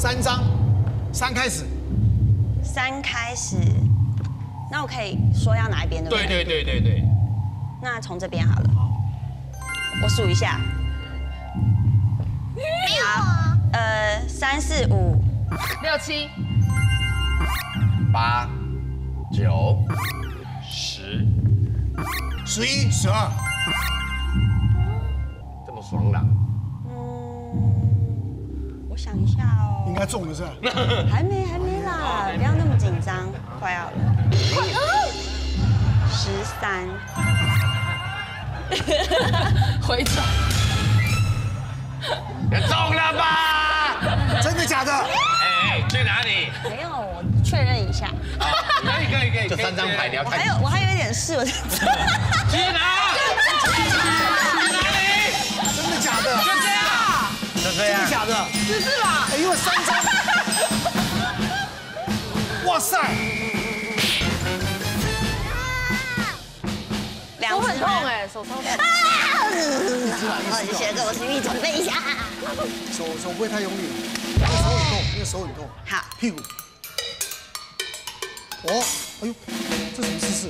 三张，三开始。三开始，那我可以说要哪一边的？对对对对对。那从这边好了。好我数一下。好，呃，三四五六七八九十十一、十二，这么爽朗。嗯，我想一下哦。应该中了是吧？还没，还没啦，不要那么紧张，快要了。十三。回转。中了吧？真的假的？哎哎，去哪里？没有，我确认一下。可以可以可以。这三张牌你要看。还有，我还有一点事，我去哪？真的假的？只是吧？哎，因为三张。哇塞！手很痛哎，手超痛。你先给我心理准备一下。手手不会太用力了，因为手很痛，因为手很痛。好，屁股。哦，哎呦，这什么姿势？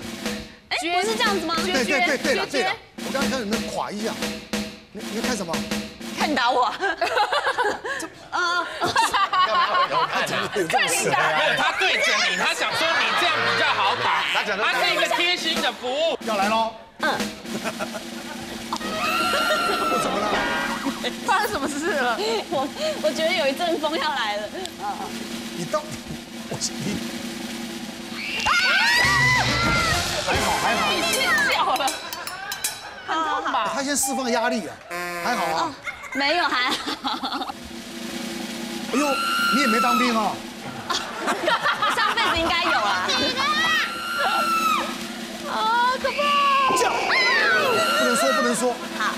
哎，不是这样子吗？对对对对了对了，我刚刚看你们垮一下，你你要看什么？看打我。啊！他怎么有这种事？没有，他对着你，他想说你这样比较好打，他讲他是一个贴心的服务。要来喽。嗯。我怎么了？发生什么事了？我我觉得有一阵风要来了。你到，我你。还好还好。你先笑了。很痛吧？他先释放压力啊，还好啊。没有还好。哎呦，你也没当兵啊？上辈子应该有啊。啊，可怕！叫，不能说不能说。好。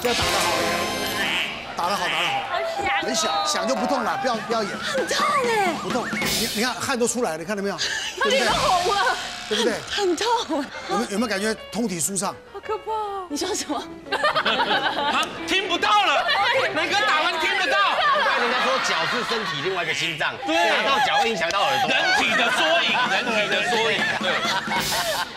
不要打得好，打得好，打得好。很响，响就不痛了，不要不要演。很痛哎。不痛，你你看汗都出来了，你看到没有？他脸都红了，对不对？很痛。有没有有没有感觉通体舒畅？好可怕！你说什么？他听不到了，能哥打完听不到？不然人家说脚是身体另外一个心脏，对，打到脚会影响到耳朵。人体的缩影，人体的缩影，对。